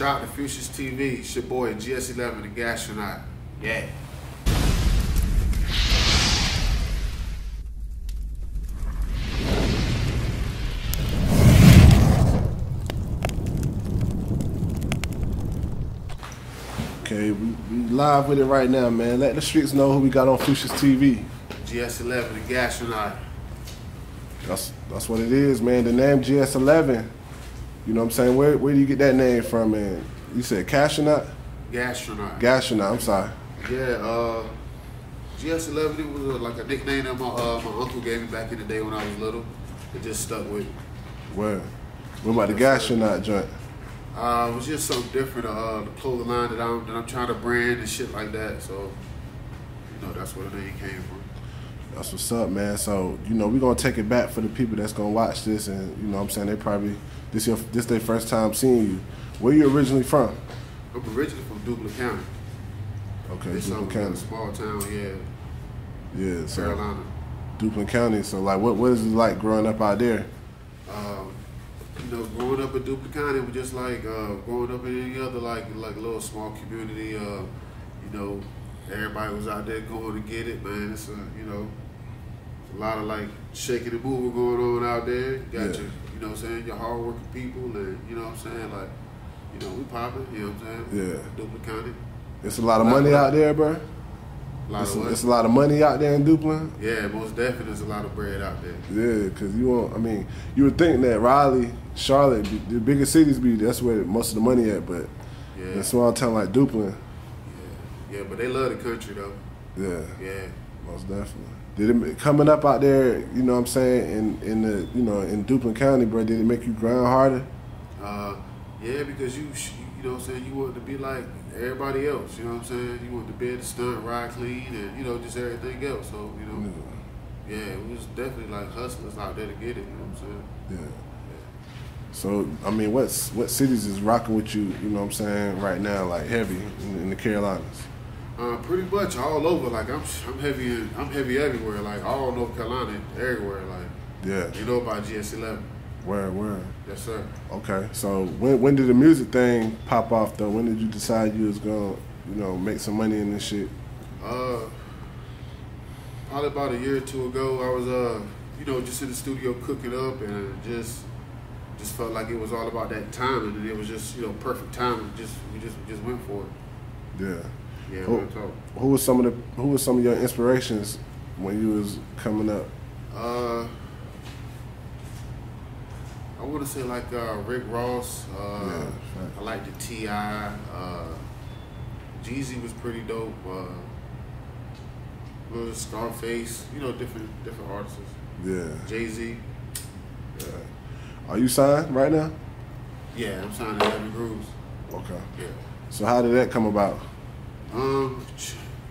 Shout out to Fucious TV. It's your boy GS11, the Gastronaut. Yeah. Okay, we, we live with it right now, man. Let the streets know who we got on Fucious TV. GS11, the Gastronaut. That's that's what it is, man. The name GS11. You know what I'm saying? Where where do you get that name from, And You said Castronaut? Gastronaut. Gastronaut, I'm sorry. Yeah, uh, GS11 it was uh, like a nickname that my uh, my uncle gave me back in the day when I was little. It just stuck with me. Where? What about the Gastronaut joint? Uh, it was just something different. Uh, the clothing line that I'm that I'm trying to brand and shit like that. So, you know, that's where the name came from. That's what's up, man. So, you know, we're gonna take it back for the people that's gonna watch this and you know what I'm saying, they probably this your this their first time seeing you. Where you originally from? I'm originally from Duplin County. Okay, It's Duplin County. small town, yeah, Yeah, so Carolina. Duplin County. So like what what is it like growing up out there? Um, you know, growing up in Duplin County was just like uh, growing up in any other like like little small community. Uh, you know, everybody was out there going to get it, man. It's a you know, a lot of like shaking and moving going on out there. You got Yeah. your, you know, what I'm saying your hardworking people, and you know, what I'm saying like, you know, we popping. You know, what I'm saying? Yeah. Duplin County. It's a lot of Lot money of- out there, bro. A lot It's, of what? it's a lot of money out there in Duplin. Yeah, most definitely there's a lot of bread out there. Yeah, because you want. I mean, you would think that Raleigh, Charlotte, the bigger cities be that's where most of the money at. But Yeah. in a small town like Duplin, Yeah, yeah, but they love the country though. yeah, Yeah. most definitely. Did it coming up out there? You know what I'm saying in in the you know in Duplin County, bro? Did it make you grind harder? Uh, yeah, because you, you know what I'm saying, you want to be like everybody else, you know what I'm saying? You want to be able to stunt, ride clean, and, you know, just everything else. So, you know, yeah, we was definitely like hustlers out there to get it, you know what I'm saying? Yeah. So I mean, what's what cities is rocking with you? You know what I'm saying right now, like heavy in, in the Carolinas. Uh, pretty much all over. Like I'm, I'm heavy. In, I'm heavy everywhere. Like all North Carolina, everywhere. Like Yeah. you know about GS11. Where where? Yes, sir. Okay, so when when did the music thing pop off though? When did you decide you was gonna, you know, make some money in this shit? Uh, probably about a year or two ago, I was uh, you know, just in the studio cooking up, and just just felt like it was all about that timing, and it was just you know perfect timing. Just we just we just went for it. Yeah. Yeah. Who was some of the who was some of your inspirations when you was coming up? Uh, I want to say like uh, Rick Ross. Uh, Yeah, fact. I like the Ti. Uh, Jeezy was pretty dope. Uh, little Scarface. You know, different different artists. Yeah. Jay Z. yeah. Are you signed right now? Yeah, I'm signing Heavy Grooves. Okay. Yeah. So how did that come about? Um,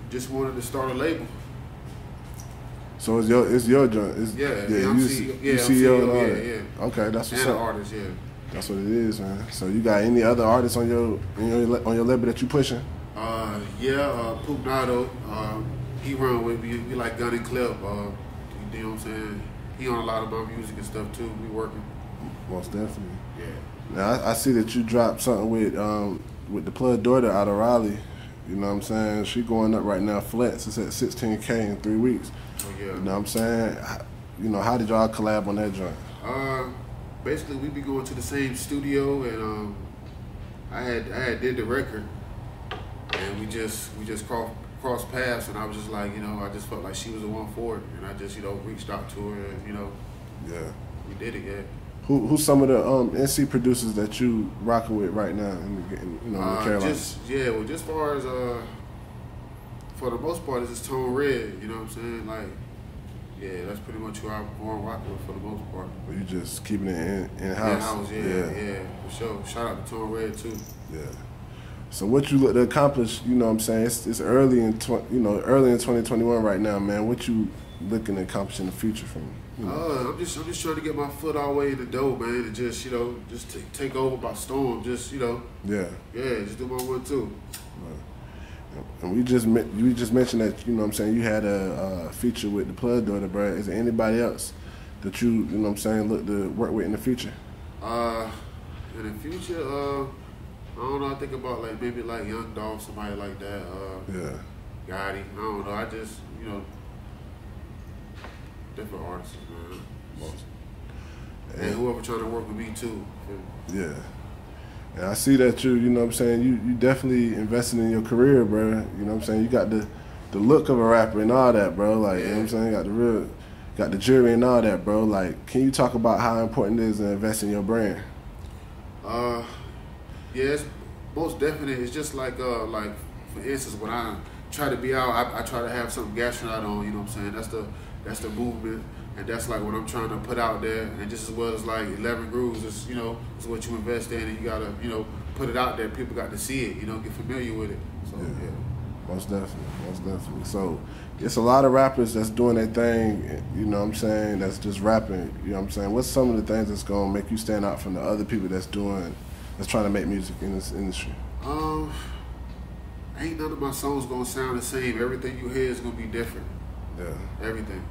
just wanted to start a label. So it's your it's your joint. It's, Yeah, yeah. yeah, I'm you, CEO you yeah, I'm CEO CEO, that. yeah, Okay, that's what's And up. artist, yeah. That's what it is, man. So you got any other artists on your, in your on your label that you pushing? Uh, yeah, uh, Poop Nato, uh, he run with me. We like Gun and Clip. Uh, you know what I'm saying? He on a lot of my music and stuff too. We working. Most definitely. Yeah. Now I, I see that you dropped something with um with the plug daughter out of Raleigh. You know what I'm saying? She going up right now. Flex. It's at 16k in three weeks. Oh yeah. You know what I'm saying? You know how did y'all collab on that joint? Uh, basically, we be going to the same studio, and um, I had I had did the record, and we just we just crossed crossed paths, and I was just like, you know, I just felt like she was the one for it, and I just you know reached out to her, and you know, Yeah. we did it. Yeah. Who who's some of the um NC producers that you rocking with right now in, in you know in the Uh, Carolinas? just yeah, well, just far as uh, for the most part, it's just Tone Red. You know what I'm saying? Like, yeah, that's pretty much who I'm going rock with for the most part. Or you just keeping it in in Yeah, house? house, yeah, yeah, for sure. Shout out to Tone Red too. Yeah. So what you look to accomplish, you know what I'm saying? It's, it's early in tw- you know, early in 2021 right now, man. What you looking to accomplish in the future from you know? Uh, I'm just I'm just trying to get my foot all the way in the door, man, and just you know just take take over by storm. Just you know, Yeah. yeah, just do my one too. And we just you just mentioned that, you know what I'm saying, you had a, uh feature with the plug daughter, bro. Is there anybody else that you, you know what I'm saying, look to work with in the future? Uh, in the future, uh, I don't know. I think about like maybe like Young Dolph, somebody like that. Uh, Yeah. Gotti. I don't know. I just you know different artists, man. Most. And And, whoever trying to work with me too. yeah. And I see that you, you know what I'm saying, you you definitely investing in your career, bro. You know what I'm saying? You got the the look of a rapper and all that, bro. Like, you know what I'm saying? You got the real got the jury and all that, bro. Like, can you talk about how important it is to invest in your brand? Uh, yeah, it's most definitely. It's just like uh, like for instance, when I try to be out, I, I try to have something gastronaut on. You know what I'm saying? That's the that's the movement, and that's like what I'm trying to put out there. And just as well as like 11 grooves, is you know, is what you invest in, and you gotta you know put it out there. People got to see it. You know, get familiar with it. So Yeah. yeah. Most definitely, most definitely. So it's a lot of rappers that's doing their thing, you know what I'm saying, that's just rapping, you know what I'm saying? What's some of the things that's gonna make you stand out from the other people that's doing that's trying to make music in this industry? Um, ain't none of my songs gonna sound the same. Everything you hear is gonna be different. Yeah. Everything.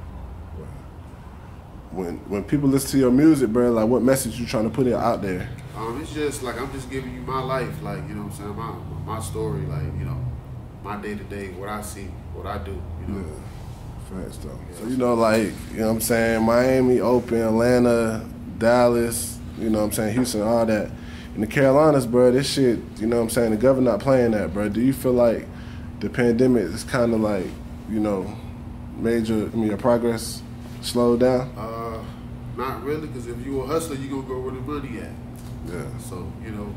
When when people listen to your music, bro, like what message you trying to put it out there? Um, it's just like I'm just giving you my life, like you know what I'm saying, my my story, like you know, my day to day, what I see, what I do, you know. Yeah. Facts though. So you know, like, you know what I'm saying, Miami, open, Atlanta, Dallas, you know what I'm saying, Houston, all that. In the Carolinas, bro, this shit, you know what I'm saying, the governor not playing that, bro. Do you feel like the pandemic is kind of like, you know, major, I mean, your progress slowed down? Uh, not really, because if you a hustler, you gonna go where the money at. Yeah. So you know,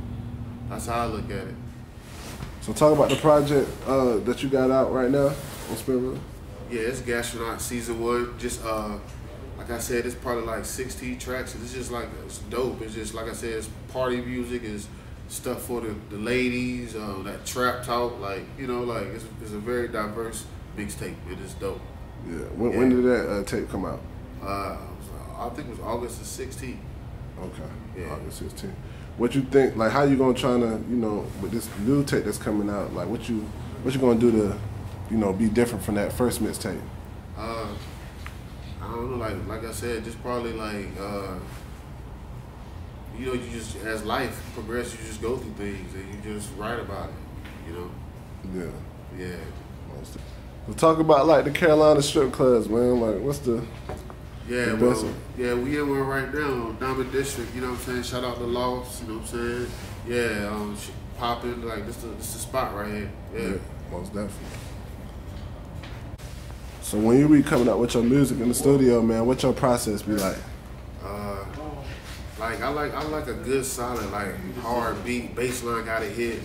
that's how I look at it. So talk about the project uh, that you got out right now on Spinrilla. Yeah, it's Gastronaut season one. Just uh, like I said, it's probably like 16 tracks. It's just like it's dope. It's just like I said, it's party music. It's stuff for the, the ladies. Uh, that trap talk, like you know, like it's, it's a very diverse mixtape. It is dope. Yeah. When, when did that uh, tape come out? Uh, I think it was August the 16th. Okay. Yeah. August 16. What you think? Like, how you gonna try to, you know, with this new tape that's coming out? Like, what you, what you gonna do to, you know, be different from that first mixtape? Uh, I don't know, like like I said, just probably like uh, you know, you just as life progresses, you just go through things and you just write about it. You know, Yeah. yeah. most- So talk about like the Carolina strip clubs, man. Like, what's the? Yeah, The well, one. yeah, we in one right now, Diamond District. You know what I'm saying? Shout out to Lofts. You know what I'm saying? Yeah, um, popping like this. The, this the spot right here. Yeah. most definitely. So when you be coming out with your music in the studio, man, what your process be like? Uh, like I like I like a good solid like hard beat bass line got to hit.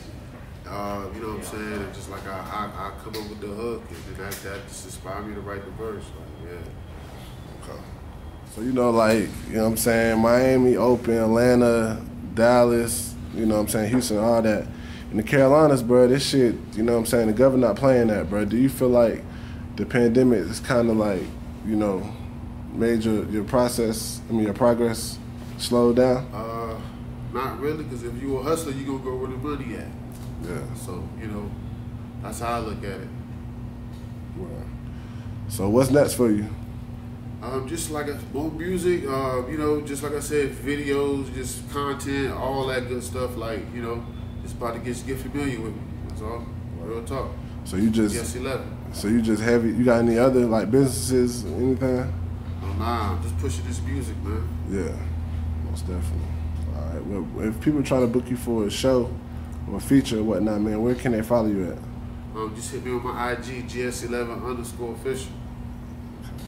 Uh, you know what I'm saying? And just like I, I, I come up with the hook and then that, that just inspired me to write the verse. Like, yeah. Okay. So you know, like you know, what I'm saying Miami, open, Atlanta, Dallas, you know, what I'm saying Houston, all that. In the Carolinas, bro, this shit, you know, what I'm saying the governor not playing that, bro. Do you feel like the pandemic is kind of like, you know, made your your process, I mean, your progress slowed down? Uh, not really, because if you a hustler, you gonna go where the money at. Yeah. So you know, that's how I look at it. Well, So what's next for you? Um, just like a, more music, uh, you know, just like I said, videos, just content, all that good stuff. Like you know, just about to get get familiar with me. That's all. Real talk. So you just, Yes, eleven. so you just heavy. You got any other like businesses, or anything? Oh, nah, I'm just pushing this music, man. Yeah, most definitely. All right. Well, if people try to book you for a show or feature or whatnot, man, where can they follow you at? Um, just hit me on my IG, GS11 underscore official.